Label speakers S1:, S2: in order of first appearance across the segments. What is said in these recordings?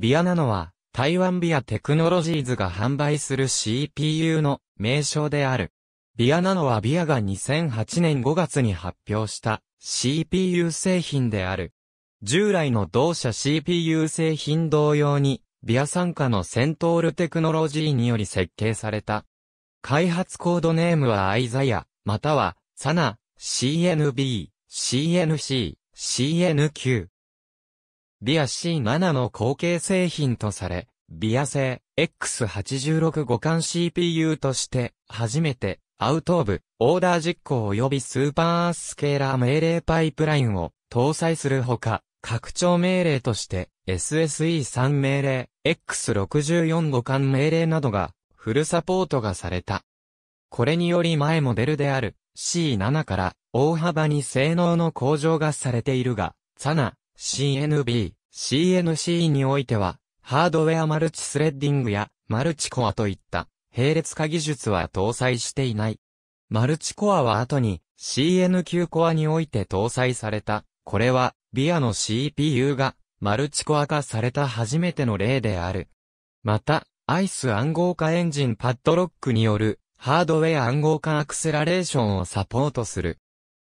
S1: ビアナノは、台湾ビアテクノロジーズが販売する CPU の名称である。ビアナノはビアが2008年5月に発表した CPU 製品である。従来の同社 CPU 製品同様に、ビア参加のセントールテクノロジーにより設計された。開発コードネームはアイザヤ、または、サナ、CNB、CNC、CNQ。ビア C7 の後継製品とされ、ビア製 X86 互換 CPU として初めてアウトオブオーダー実行及びスーパースケーラー命令パイプラインを搭載するほか、拡張命令として SSE3 命令、X64 互換命令などがフルサポートがされた。これにより前モデルである C7 から大幅に性能の向上がされているが、SANA、CNB、CNC においては、ハードウェアマルチスレッディングやマルチコアといった並列化技術は搭載していない。マルチコアは後に CNQ コアにおいて搭載された。これはビアの CPU がマルチコア化された初めての例である。また、アイス暗号化エンジンパッドロックによるハードウェア暗号化アクセラレーションをサポートする。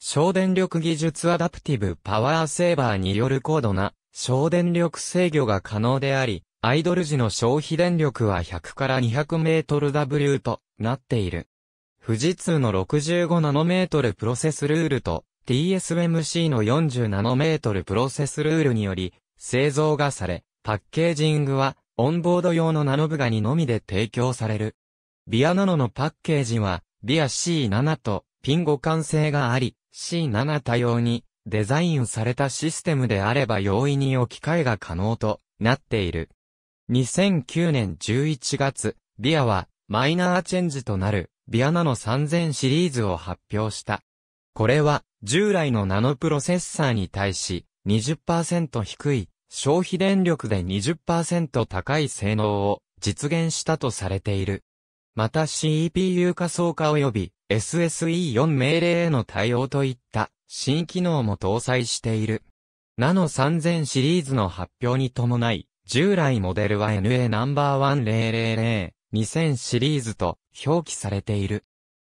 S1: 省電力技術アダプティブパワーセーバーによる高度な省電力制御が可能であり、アイドル時の消費電力は100から200メートル W となっている。富士通の65ナノメートルプロセスルールと TSMC の40ナノメートルプロセスルールにより製造がされ、パッケージングはオンボード用の NanoBGA2 のみで提供される。ビアナノのパッケージはビア C7 とピン互換性があり、C7 多用にデザインされたシステムであれば容易に置き換えが可能となっている。2009年11月、ビアはマイナーチェンジとなるビアナノ3000シリーズを発表した。これは従来のナノプロセッサーに対し20%低い消費電力で20%高い性能を実現したとされている。また CPU 仮想化及び SSE4 命令への対応といった新機能も搭載している。ナノ3000シリーズの発表に伴い、従来モデルは NA ナンバー1000 2000シリーズと表記されている。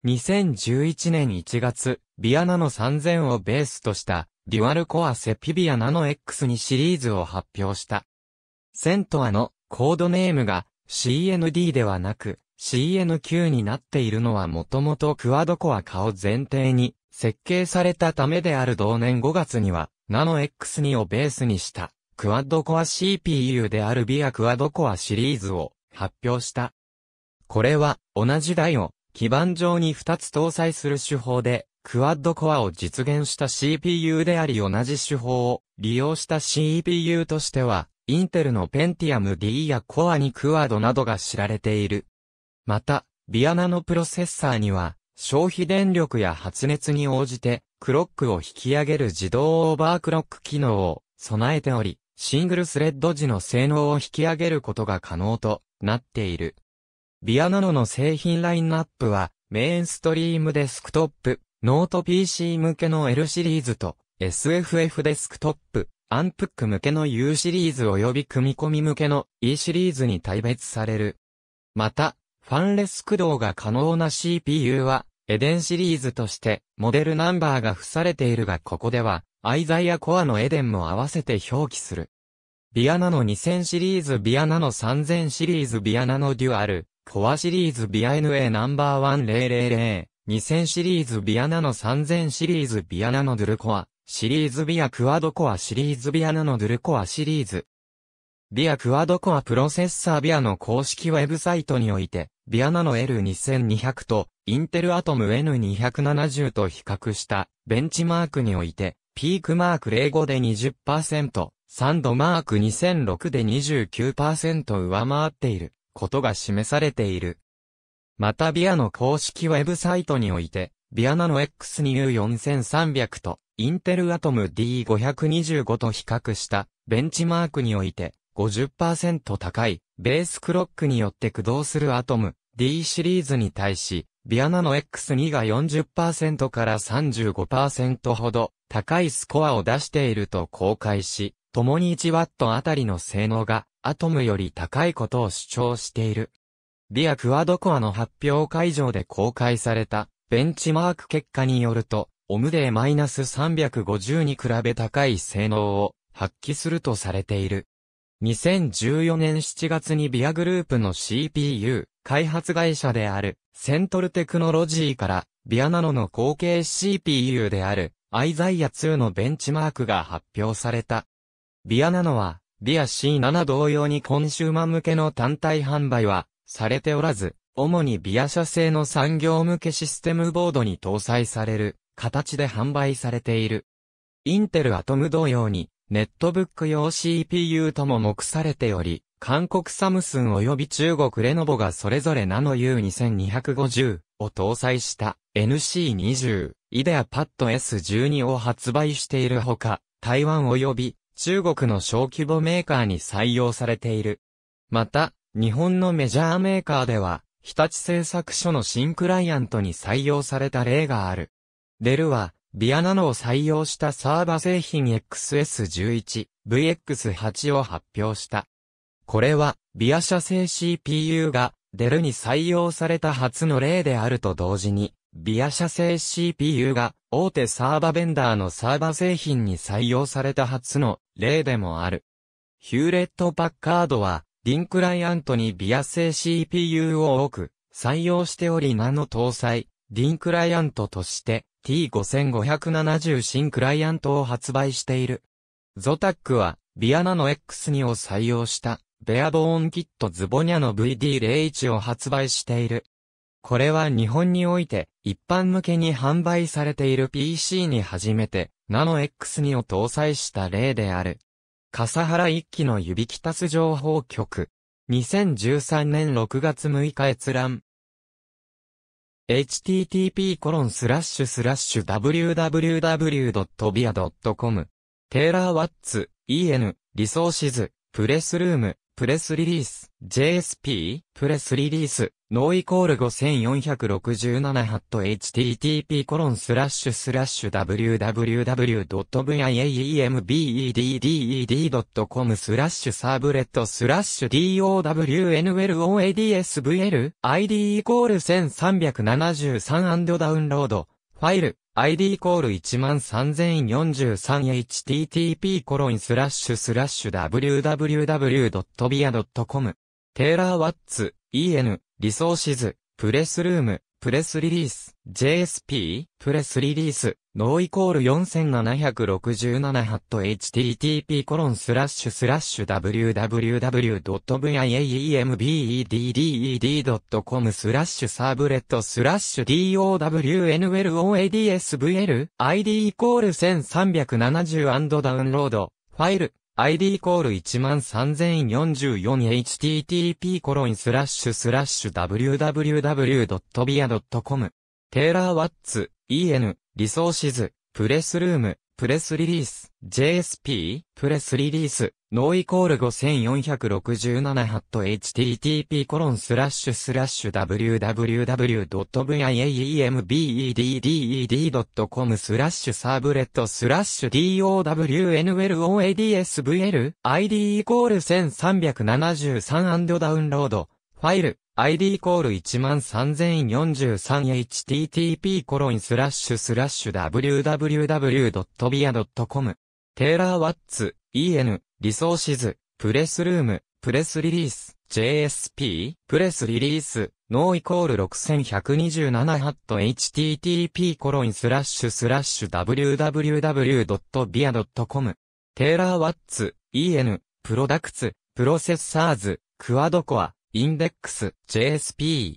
S1: 2011年1月、ビアナノ3000をベースとしたデュアルコアセピビアナノ X2 シリーズを発表した。セントアのコードネームが CND ではなく CNQ になっているのはもともとクワドコア化を前提に設計されたためである同年5月にはナノ X2 をベースにしたクワッドコア CPU であるビアクワッドコアシリーズを発表した。これは同じ台を基板上に2つ搭載する手法で、クワッドコアを実現した CPU であり同じ手法を利用した CPU としては、インテルのペンティアム D やコア2クワードなどが知られている。また、 VIA Nano プロセッサーには、消費電力や発熱に応じて、クロックを引き上げる自動オーバークロック機能を備えており、シングルスレッド時の性能を引き上げることが可能となっている。 VIA Nano の製品ラインナップは、メインストリームデスクトップ、ノート PC 向けの L シリーズと、SFF デスクトップ、 UMPC 向けの U シリーズ及び組み込み向けの E シリーズに大別される。また、ファンレス駆動が可能な CPU は、エデンシリーズとして、モデルナンバーが付されているがここでは、アイザイアコアのエデンも合わせて表記する。ビアナノ2000シリーズビアナノ3000シリーズビアナノデュアル、コアシリーズビア NA ナンバー1000、2000シリーズビアナノ3000シリーズビアナノドゥルコア、シリーズビアクワドコアシリーズビアナノドゥルコアシリーズ。ビアクワドコアプロセッサービアの公式ウェブサイトにおいて、ビアナノ L2200 とインテルアトム N270 と比較したベンチマークにおいて、ピークマーク05で20%、サンドマーク2006で29%上回っている。ことが示されている。またビアの公式ウェブサイトにおいて、ビアナの X2U4300 とインテルアトム D525 と比較したベンチマークにおいて50%高いベースクロックによって駆動するアトム D シリーズに対し、ビアナの X2 が40%から35%ほど高いスコアを出していると公開し、共に 1W あたりの性能がアトムより高いことを主張している。ビアクワドコアの発表会場で公開されたベンチマーク結果によると、オムデーマイナス -350 に比べ高い性能を発揮するとされている。2014年7月にビアグループの CPU 開発会社であるセントルテクノロジーからビアナノの後継 CPU であるアイザイア2のベンチマークが発表された。VIA Nano は VIA C7 同様にコンシューマ向けの単体販売はされておらず、主に VIA 社製の産業向けシステムボードに搭載される形で販売されている。 Intel Atom 同様にネットブック用 CPU とも目されており、韓国サムスン及び中国レノボがそれぞれナノ U2250 を搭載した NC20 IdeaPad S12 を発売しているほか、台湾及び中国の小規模メーカーに採用されている。また、日本のメジャーメーカーでは、日立製作所の新クライアントに採用された例がある。デルは、ビアナノを採用したサーバ製品 XS11、VX8 を発表した。これは、ビア社製 CPU が、デルに採用された初の例であると同時に、ビア社製 CPU が、大手サーバベンダーのサーバ製品に採用された初の例でもある。ヒューレット・パッカードは、リンクライアントにビア製 CPU を多く採用しておりナノ搭載、リンクライアントとして T5570 新クライアントを発売している。ゾタックはビアナノ X2 を採用したベアボーンキットズボニャの VD01 を発売している。これは日本において一般向けに販売されている PC に初めてナノ X2 を搭載した例である。笠原一機の指キタス情報局。2013年6月6日閲覧。Http コロンスラッシュスラッシュ www.via.com テーラーワッツ EN リソーシズプレスルームプレスリリース、JSP、プレスリリース、ノーイコール5467ハット http コロンスラッシュスラッシュ www.viambeded.com スラッシュサーブレットスラッシュ downloadsvl ID イコール1373ダウンロード、ファイル、ID イコール13043 http コロンスラッシュスラッシュ www.via.com テーラーワッツ EN リソーシズプレスルームプレスリリース、JSP、プレスリリース、ノーイコール4767ハット http コロンスラッシュスラッシュ www.viambeded.com スラッシュサーブレットスラッシュ downloadsvl ID イコール1370ダウンロード、ファイル、 ID イコール13044 http コロンスラッシュスラッシュ www.via.com テイラーワッツ EN resources プレスルーム。プレスリリース、JSP、プレスリリース、 no イコール5467ハット http コロンスラッシュスラッシュ www.viaembedded.com スラッシュ servlet スラッシュ downloadsvl ID イコール1373ダウンロード、ファイル、ID コール13043 http コロンスラッシュスラッシュ www.via.com テーラーワッツ EN リソーシズプレスルームプレスリリース JSP プレスリリースノーイコール6127ハット http コロンスラッシュスラッシュ www.via.com テーラーワッツ EN products processors quad core。インデックス JSP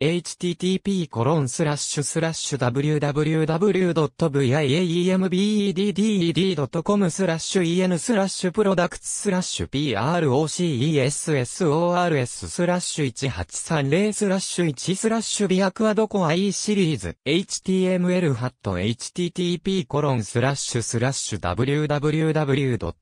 S1: http コロンスラッシュスラッシュ www.viaembedded.com スラッシュ en スラッシュ products スラッシュ processors スラッシュ1830スラッシュ1スラッシュビアクアドコア e シリーズ。html ハット http コロンスラッシュスラッシュ www.via.com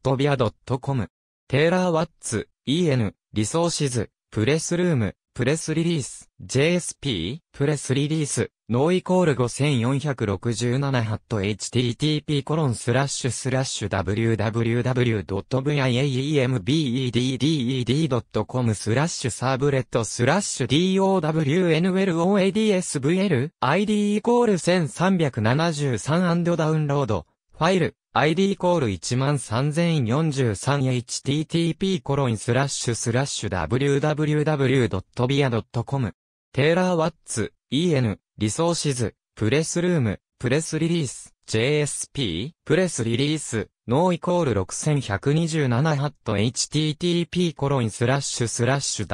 S1: テーラーワッツ en resources、プレスルーム、プレスリリース、JSP、プレスリリース、 no イコール5467ハット http コロンスラッシュスラッシュ www.viaembedded.com スラッシュ servlet スラッシュ downloadsvl ID イコール1373ダウンロード、ファイル、ID イコール13043 http コロンスラッシュスラッシュ www.via.com テーラーワッツ、EN、 resources、プレスルーム、プレスリリース、JSP、プレスリリース、 no イコール6127ハット http コロンスラッシュスラッシュ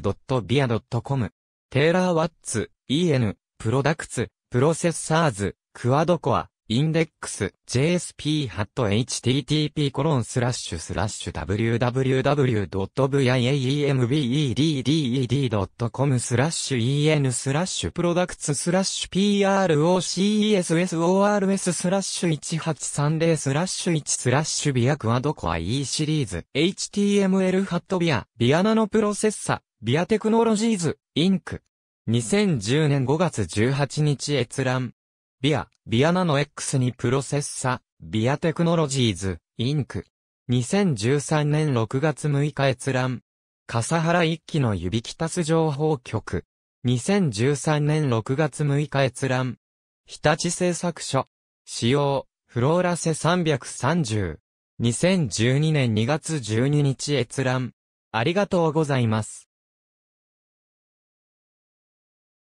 S1: www.via.com テーラーワッツ、EN、 products、processors、quad core、インデックス、JSP ハット http コロンスラッシュスラッシュ www.viaembedded.com スラッシュ en スラッシュ products スラッシュ processors スラッシュ1830スラッシュ1スラッシュビアクアドコア E シリーズ HTML ハット VIA VIA Nano プロセッサ VIA Technologies Inc 2010年5月18日閲覧ビア、ビアナノ X にプロセッサ、ビアテクノロジーズ、インク。2013年6月6日閲覧。笠原一機の指キタス情報局。2013年6月6日閲覧。日立製作所。使用、フローラセ330。2012年2月12日閲覧。ありがとうございます。